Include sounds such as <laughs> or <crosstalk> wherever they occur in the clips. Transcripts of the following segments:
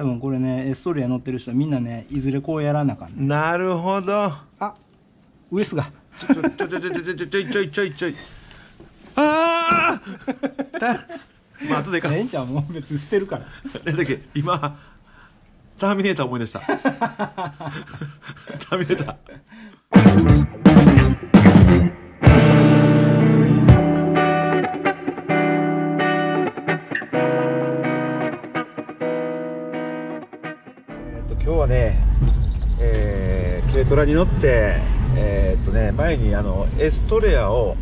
多分これねエストリア乗ってる人はみんなねいずれこうやらなあかんねなるほど。あウエスが。ちょちょちょちょちょちょちょちょいちょいちょああまあ後でかええんちゃんもう別に捨てるからなんだっけ今ターミネーター思い出したターミネーターえー軽トラに乗ってえーっとね前にあのエストレアを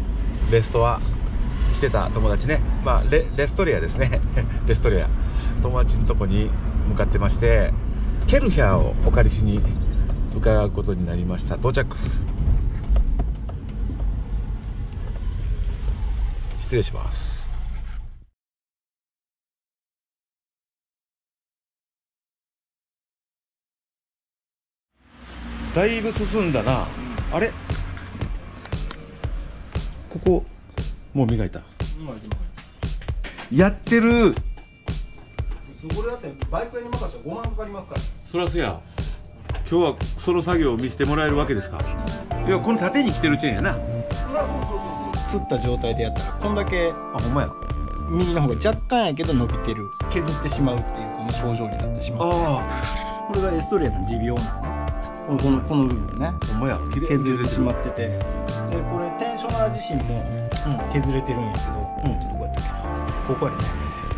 レストアしてた友達ね。まあレレストレアですね。<laughs> レストレア。友達のとこに向かってましてケルヒャーをお借りしに伺うことになりました。到着。失礼します。だいぶ進んだな。あれ？ここもう磨いた。やってる。これだってバイク屋に任せたら5万かかりますから。そらそや。今日はその作業を見せてもらえるわけですか。いやこの縦に来てるチェーンやな。釣った状態でやったらこんだけあほんまや。右の方が若干やけど伸びてる。削ってしまうっていうこの症状になってしまう。あこれがエストレアの持病なんでこのこの部分ね。あほんまや。削れてしまっててでこれテンショナー自身も削れてるんやけど、うん。どこやったっけなここやね。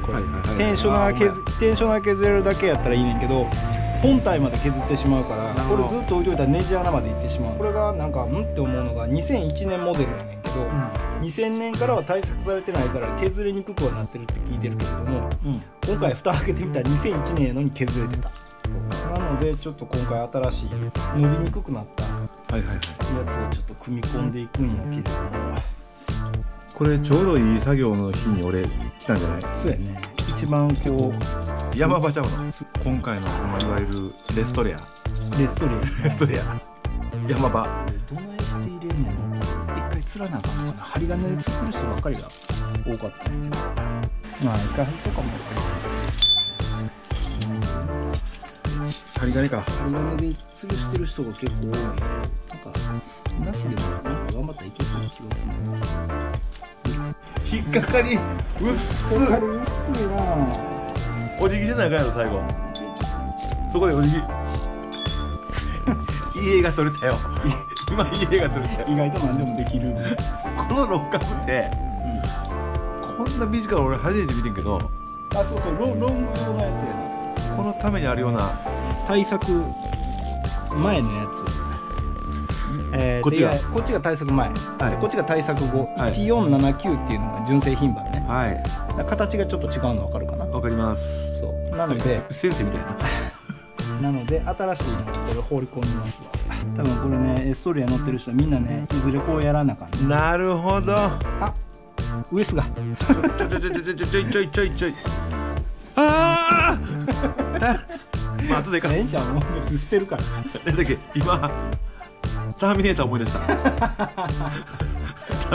これ、はいはいはい。テンショナー削テンショナー削れるだけやったらいいねんけど本体まで削ってしまうからこれずっと置いといたらネジ穴までいってしまう。これがなんかんって思うのが2001年モデルやねんけど、2000年からは対策されてないから削れにくくはなってるって聞いてるけれどもうん。今回蓋開けてみたら2001年やのに削れてたでちょっと今回新しい伸びにくくなったやつをちょっと組み込んでいくんやけれども。これちょうどいい作業の日に俺来たんじゃない？そうやね。一番こ山場ちゃうの？今回のこのいわゆるレストレア。うレストリア。レストレア。山場。どないして入れんねん一回釣らなあかんのかな。針金で釣ってる人ばっかりが多かったんやけど。まあ一回外そうかも針金か針金で釣りしてる人が結構多いんやけどなんか。なしでもなんか頑張ったらいけそうな気がする引っかかりうっすこれ薄いな。お辞儀せなあかんやろ最後。そこでお辞儀。<laughs> いい絵が撮れたよ。今いい絵が撮れたよ。意外と何でもできる。この六角って、こんな短い俺初めて見てんけどあそうそう。ロロング用のやつやな。このためにあるような対策前のやつ。えーこっちが。こっちが対策前、はい。でこっちが対策後、はい。1479っていうのが純正品番ね。はい。形がちょっと違うの分かるかな？わかります。そう。なので、先生みたいな。<laughs> なので新しいのをこれ放り込みますわ。多分これねエストリア乗ってる人はみんなねいずれこうやらなあかんね。なるほど。あウエスが。ちょちょちょちょちょちょちょいちょいちょいちょいああまあ後でいいかええんちゃんもう捨てるから。なんだっけ今ターミネーター思い出した。タ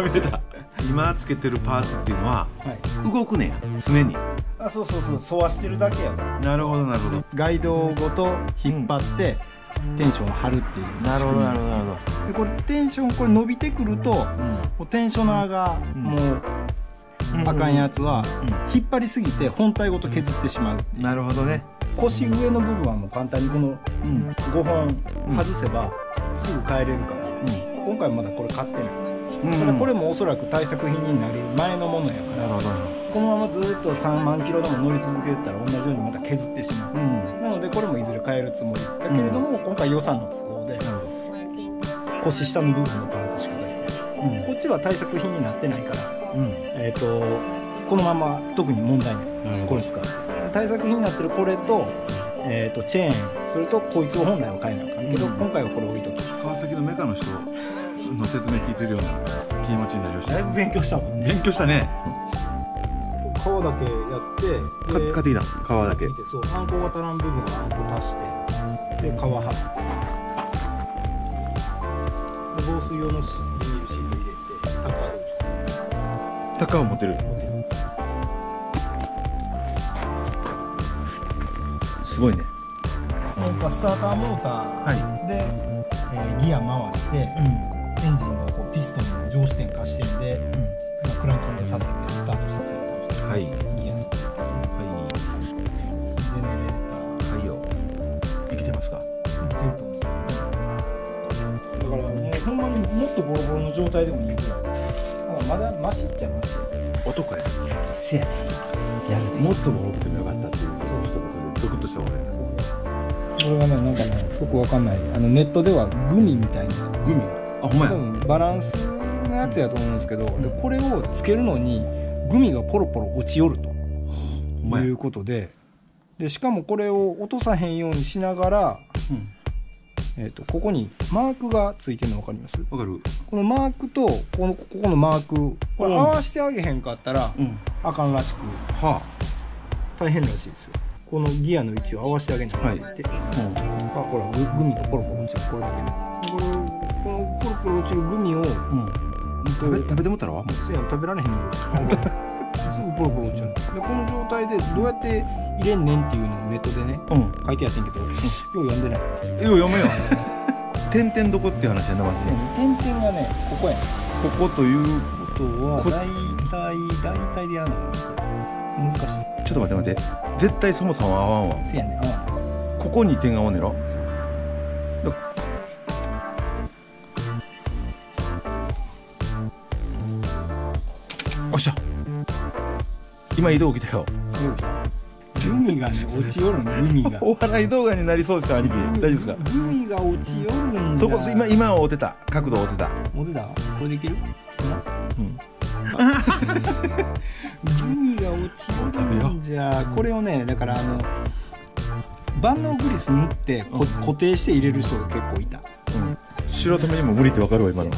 ーミネーター。今つけてるパーツっていうのははい。動くねや。常に。あそうそうそう。沿わしてるだけやなるほどなるほど。ガイドごと引っ張って、テンションを張るっていう。なるほどなるほどなるほでこれテンションこれ伸びてくると、もうテンショナーがもうあかんやつは、引っ張りすぎて本体ごと削ってしまうなるほどね。腰上の部分はもう簡単にこのうん。5本外せばすぐ変えれるから、今回まだこれ買ってない、ただこれもおそらく対策品になる前のものやからなるほど。このままずっと3万キロでも乗り続けてたら同じようにまた削ってしまう、うん。なのでこれもいずれ変えるつもり。だけれども、今回予算の都合で腰下の部分のパーツしか出てない、こっちは対策品になってないから、えー、とこのまま特に問題ない。これ使って。対策品になってるこれと,、えー、とチェーン。それとこいつを本来は変えなあかん。けど、うん今回はこれ置いとき川崎のメカの人の説明聞いてるような気持ちになりました。だいぶ勉強したもんね。勉強したね。皮だけやって買ってきた。皮だけ。そうあんこが足らん部分はあんこ足してで皮剥ぐで防水用の打ちタカを持ってる。すごいね。やっぱスターターモーター。で、えーギア回して、エンジンのこうピストンの上視点下視点で、まあクランキングさせてスタートさせるはい。にギアのはジェネレーターいはいよ。生きてますか？いけると思う。だからもうほんまにもっとボロボロの状態でもいいぐらいだからまだマシっちゃマシ男やせやねやるもっともってもよかったっていうそう一言でゾクッとした俺これがねなんかねよくわかんないあのネットではグミみたいなやつグミあほんまや多分バランスのやつやと思うんですけど、でこれをつけるのにグミがポロポロ落ちよるということででしかもこれを落とさへんようにしながら、うんえー、とここにマークがついてるの分かります？わかる。このマークとこのここのマークこれうん。合わせてあげへんかったらうん。あかんらしくは大変らしいですよ。このギアの位置を合わせてあげなきゃいけないって、あうん。あほらググミがポロポロ落ちる。これだけでこれこのポロポロ落ちるグミをうん。食べ食べてもったら？わもうせや食べられへんねんこれ <laughs> すぐポロポロ落ちるんですでこの状態でどうやって入れんねんっていうのをネットでねうん。書いてやってんけど、よう読んでない。よう読めよ。<laughs> 点々どこっていう話やなまず。点々がねここやねここということはこ大体大体でやらな難しい。ちょっと待って待って。絶対そもそも合わんわ。せやねんあここに点が合わんねやろ。おっしゃ今移動起きたよ。グミがね落ちよるのグミが。<laughs> お笑い動画になりそうですか兄貴。大丈夫ですか？グミが落ちよるんだ。そこ今今は合うてた。角度合うてた。持てた？これできる？うん。グミが落ちよるんじゃ。これをねだからあの万能グリス塗ってこうん。固定して入れる人が結構いた。うん。素人目にも無理ってわかるわ今の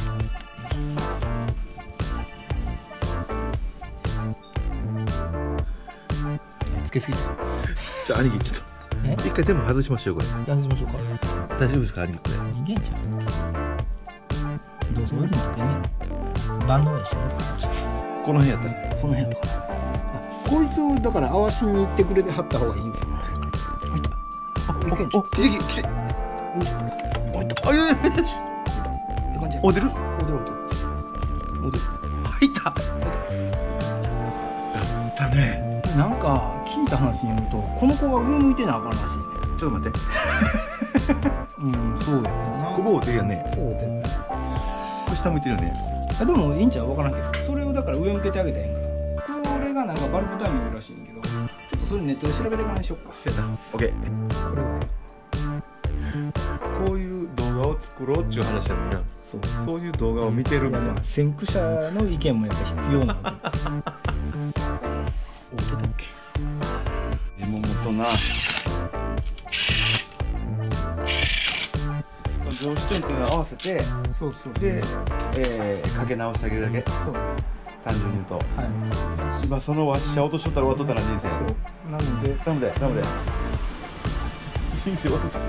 けすぎた。じゃあ兄貴ちょっえ？と一回全部外しましょうこれ。大丈夫しょうか。大丈夫ですか兄貴これ？いけんじゃんどうせオイルに溶けんねや万能やしねこの辺やったらその辺やったかこいつをだから合わしに行ってくれてはった方がいいんですよ。入った。あいけんじゃんお奇跡奇跡おいった。あいやいやいや。いい感じ。やお出る？おでるおでる。おでる入った。やったねなんか聞いた話によるとこの子が上向いてなあかんらしいね。ちょっと待って。<laughs> うんそうやねんな。ここを出るやんね。そうだよね。これ下向いてるよね。あでもいいんちゃう？分からんけど。それをだから上向けてあげたらええんか。なそれがなんかバルブタイミングらしいんやけど。ちょっとそれネットで調べてからにしよっか。せやな。オッケー。これは。こういう動画を作ろうっちゅう話やのにな。そう。そういう動画を見てるみたいな。先駆者の意見もやっぱ必要なわけで <laughs> すおってたっけ？山本な。上視点っていうのを合わせてそうそう。で、えー、かけ直してあげるだけ。そう。単純に言うと。はい。今そのわっしゃ落としとったら終わっとったな人生。なのでダメだよダメだよ。人生終わっとった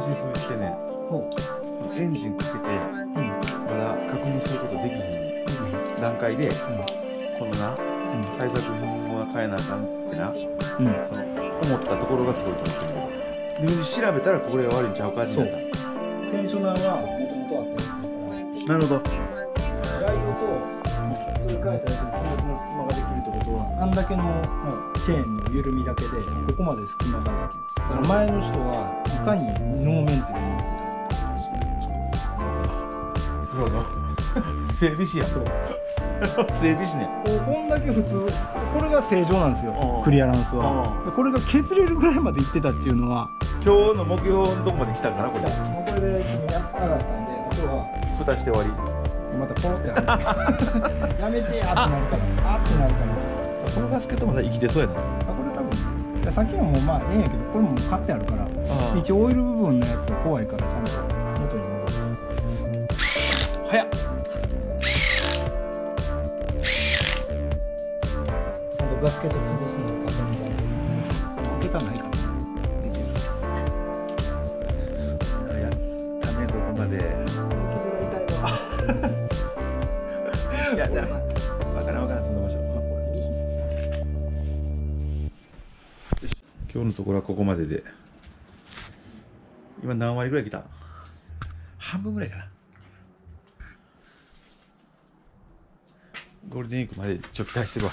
心するってねほエンジンかけて one two まだ確認することできひん段階で、このな対策品は変えなあかんってなうん。その思ったところがすごいと思ってる自分で調べたらこれが悪いんちゃうかってなった。テンショナーはもともとあったなるほどそれ変えたやつにそのの隙間ができるってことはあんだけのチェーンの緩みだけでここまで隙間ができるだから前の人はいかにノーメンテで乗ってたかってなるほど整備士やそう整備士ねここんだけ普通これが正常なんですよクリアランスはこれが削れるぐらいまでいってたっていうのは今日の目標のとこまで来たんかなこれこれで君や上がったんで今日は蓋して終わりまたポロってやる。やめてやってなるから。あってなるから。このガスケットまだ生きてそうやな。あこれ多分さっきのもまあええんやけどこれも買ってあるからあ一応オイル部分のやつが怖いからちゃんと元に早っちゃんとガスケット潰す。のか確認開けたないから。できるすごいな。やったねここまでやだ分からん分からん。そんな場所、まあこれ今日のところはここまでで。今何割ぐらい来た半分ぐらいかなゴールデンウィークまでちょっと期待してるわ。